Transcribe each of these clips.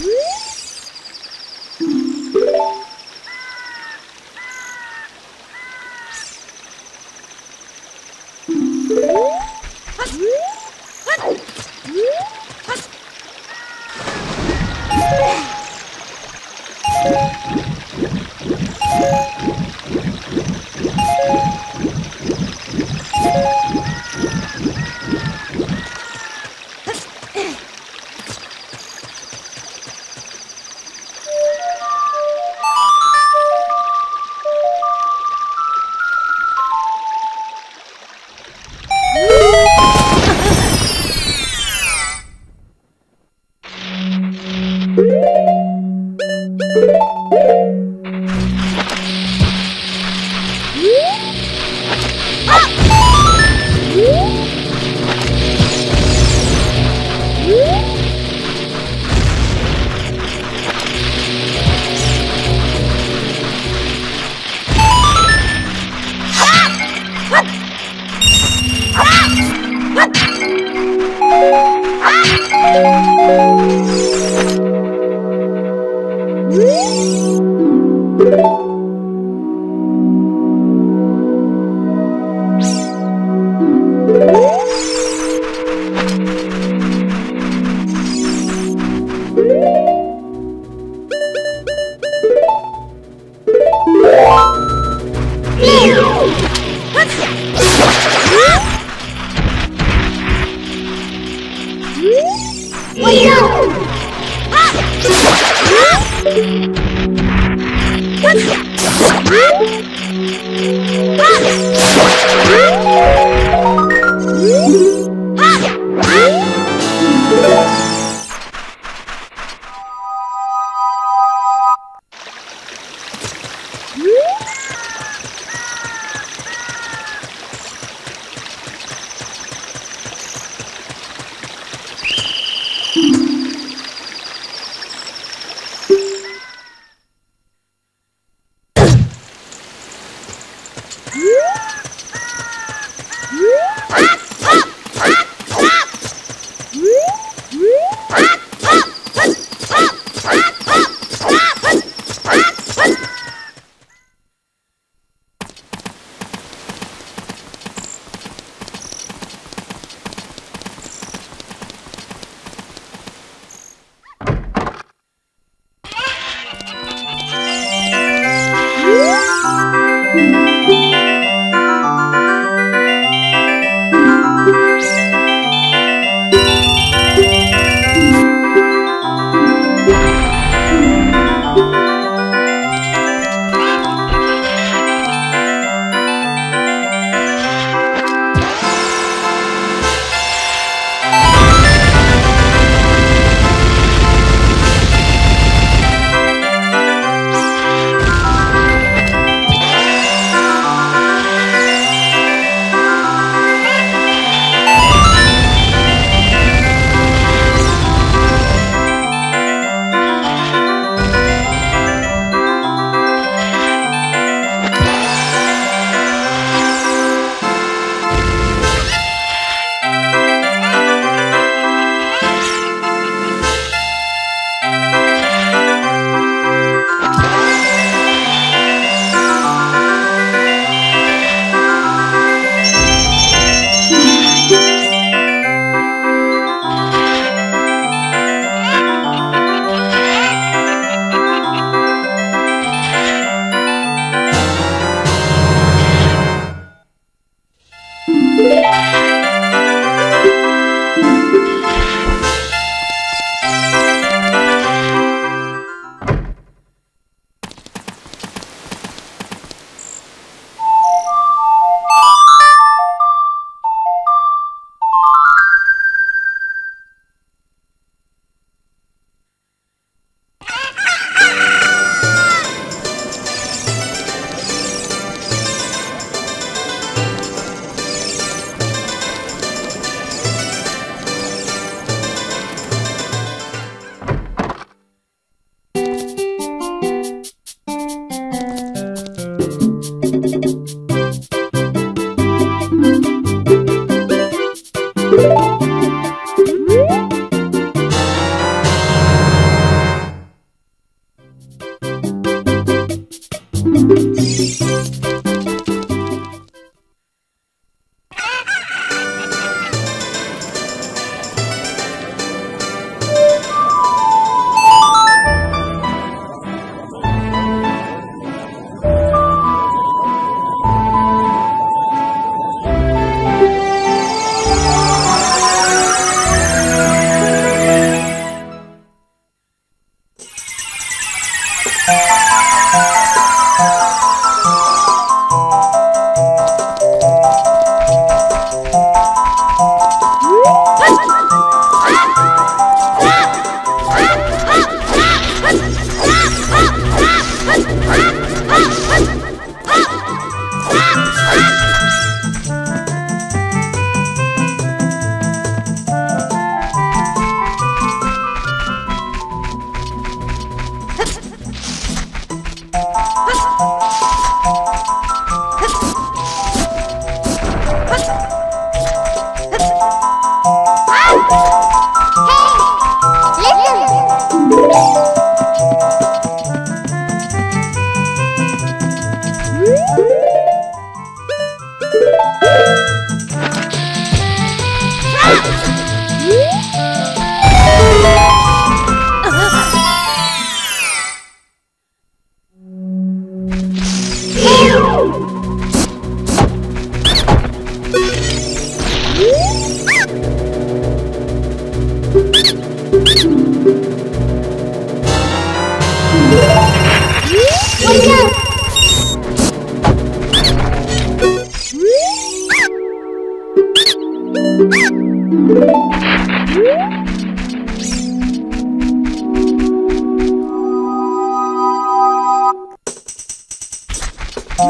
Woo! What?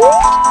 Música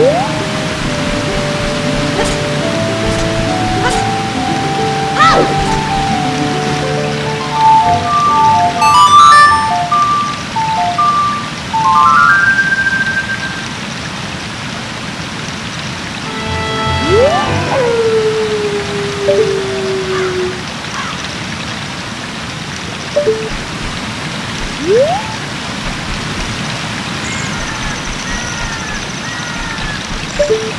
Woo! Woo!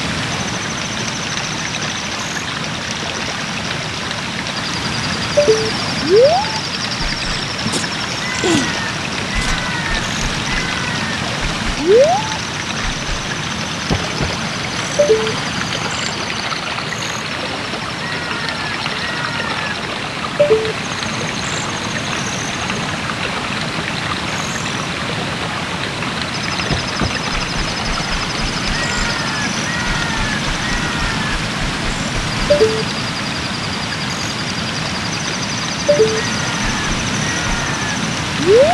Thank you.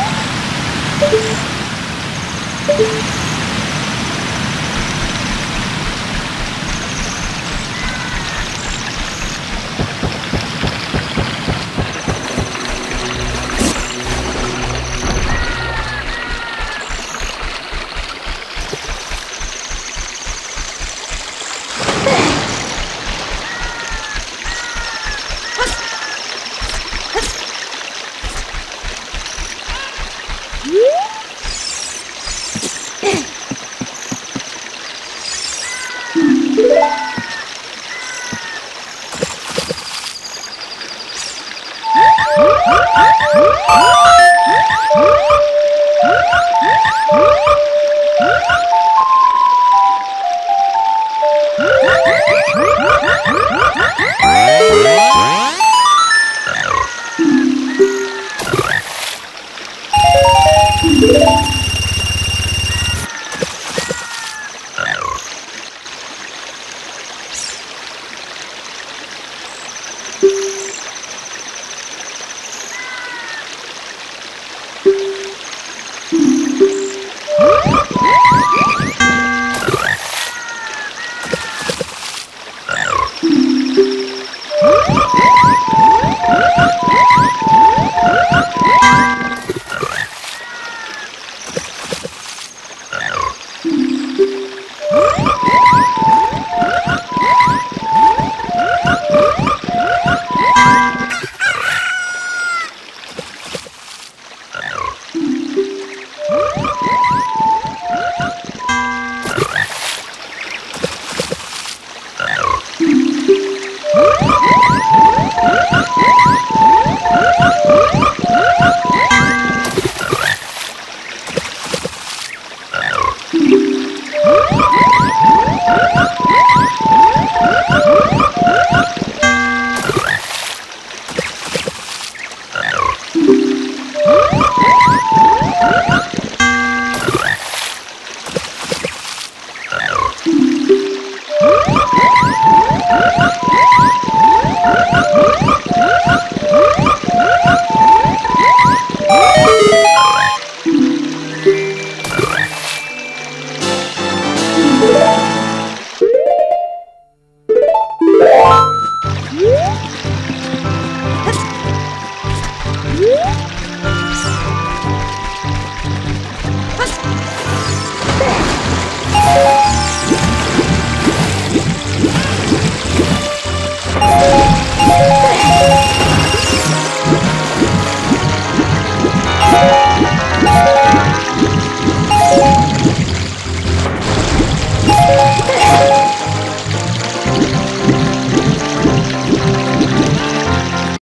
Música